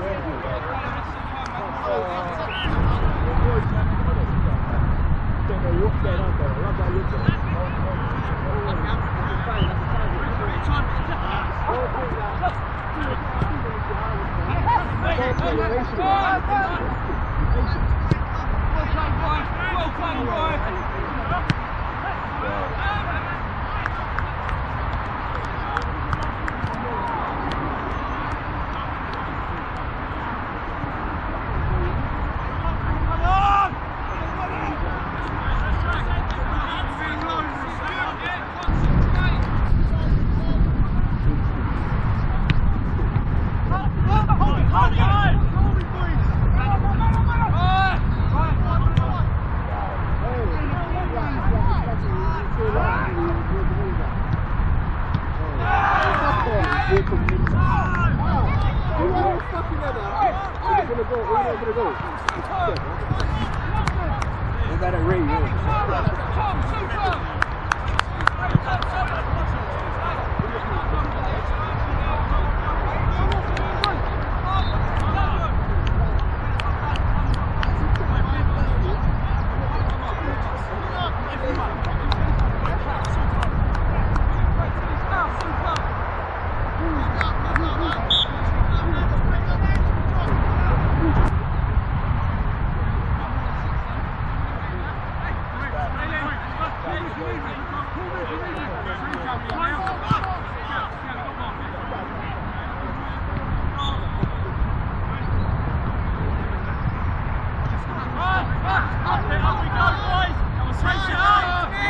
Go, Clyde Boy! Go, Clyde Boy! Africa, go boys! That was straight shot!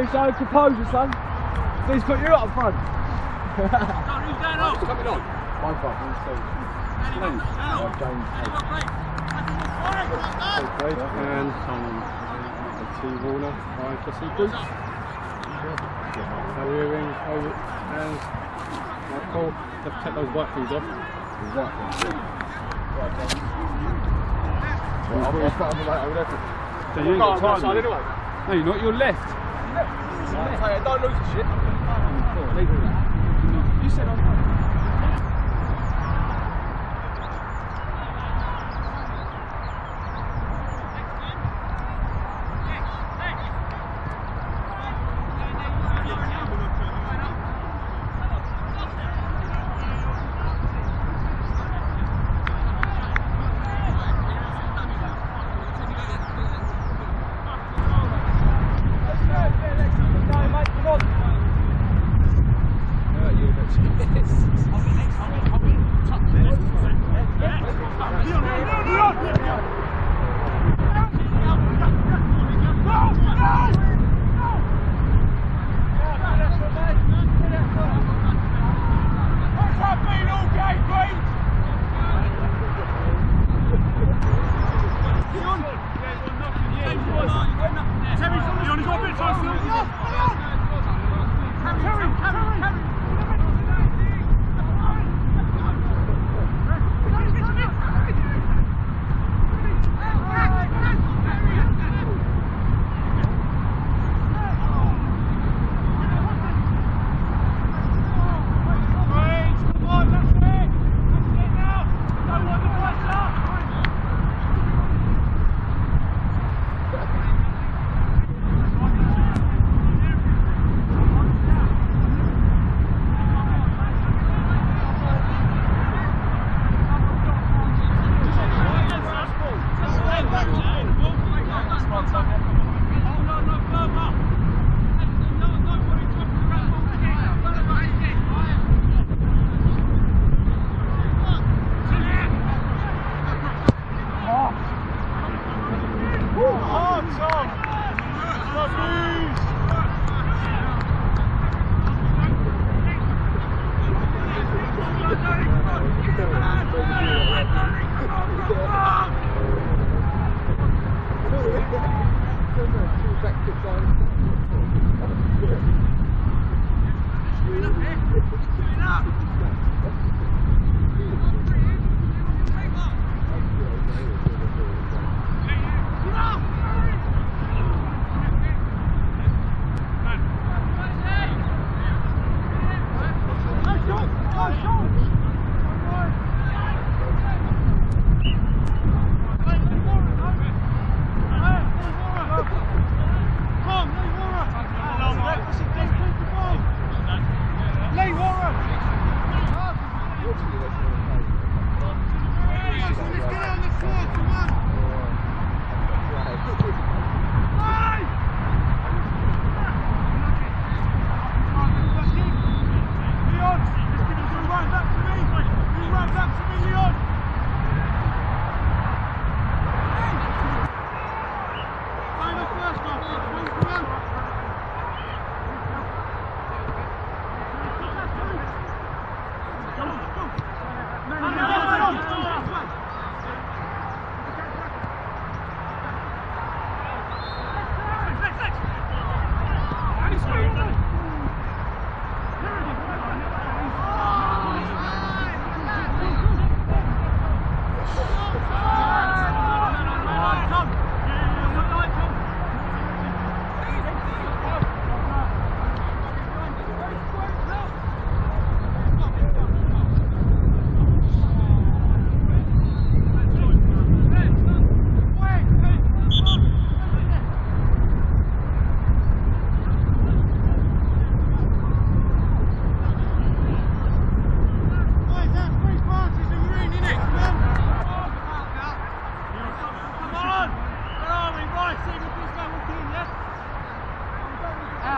So, going, composure, son. Please put you up front. And someone. A T Warner. I can see Boots. So we're in oh, over. And Michael, they've kept those white things off. White things. Right, I've got. So you ain't got time. Anyway. No, you're not. You're left. ไม่ใช่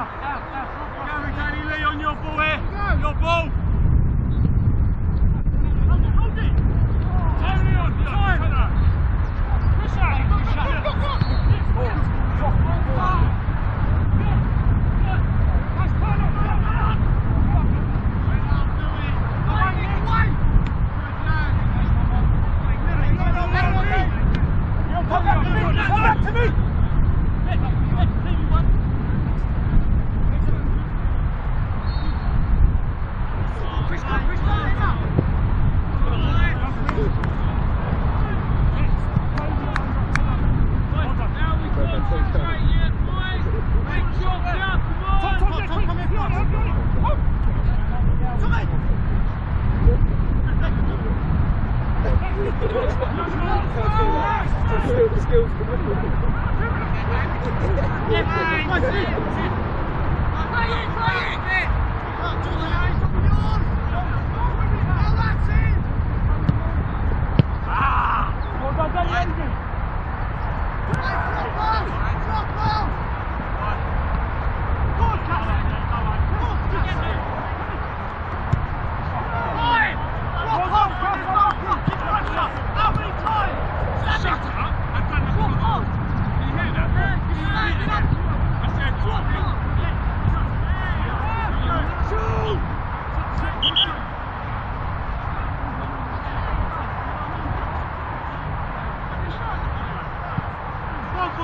Now, now, lay on your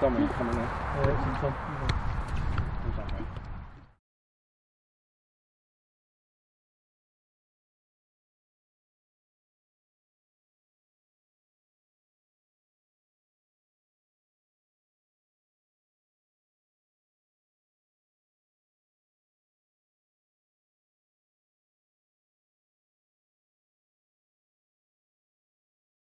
with it. So multamente coming in.